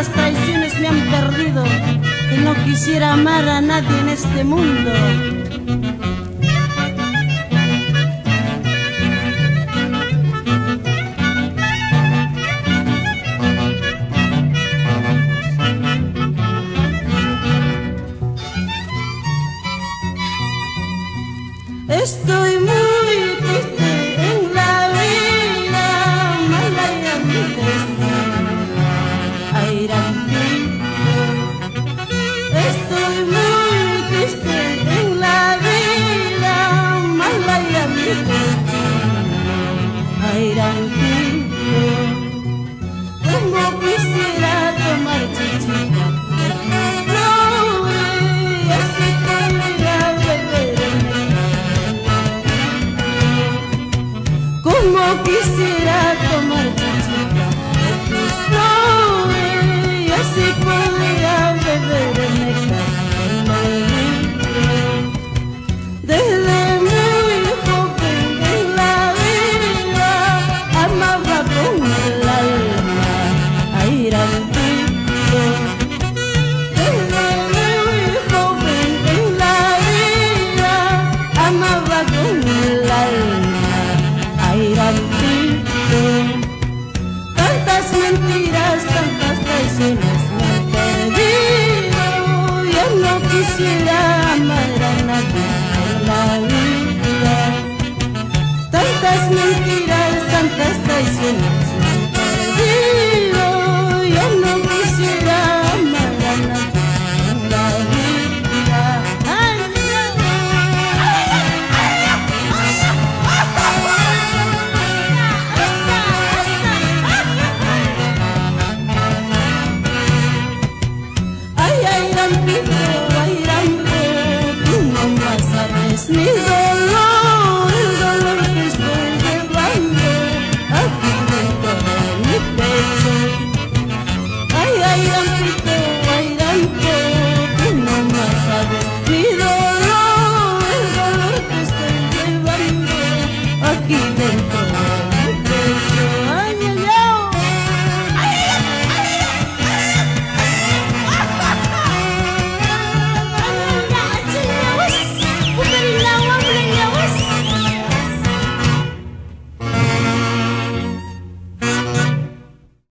Las traiciones me han perdido que no quisiera amar a nadie en este mundo. Estoy enlouquecerá Thank you.